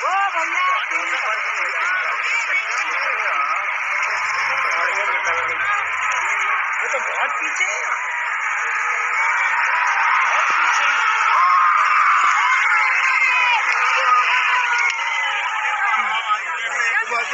हाँ, हाँ, हाँ। ओ तो बहुत पीछे है बहुत पीछे है।